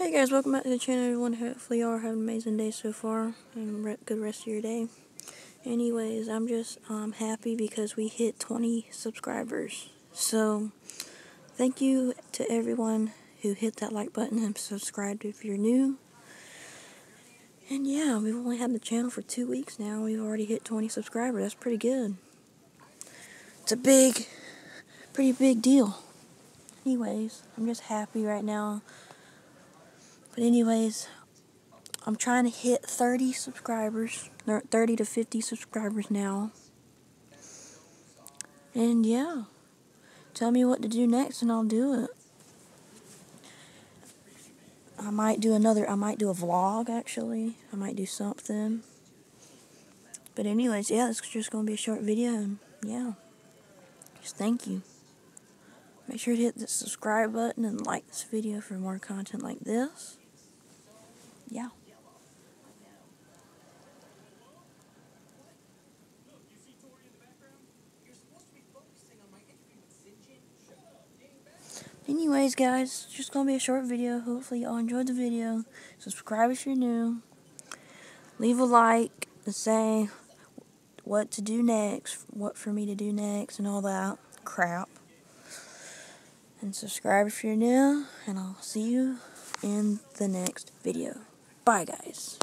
Hey guys, welcome back to the channel everyone. Hopefully y'all are having an amazing day so far and re good rest of your day. Anyways, I'm just um, happy because we hit 20 subscribers. So, thank you to everyone who hit that like button and subscribed if you're new. And yeah, we've only had the channel for two weeks now. We've already hit 20 subscribers. That's pretty good. It's a big, pretty big deal. Anyways, I'm just happy right now but anyways, I'm trying to hit 30 subscribers, 30 to 50 subscribers now. And yeah, tell me what to do next and I'll do it. I might do another, I might do a vlog actually. I might do something. But anyways, yeah, it's just going to be a short video and yeah, just thank you. Make sure to hit the subscribe button and like this video for more content like this yeah. Anyways, guys, just gonna be a short video. Hopefully, y'all enjoyed the video. Subscribe if you're new. Leave a like and say what to do next, what for me to do next, and all that crap. And subscribe if you're new, and I'll see you in the next video. Bye, guys.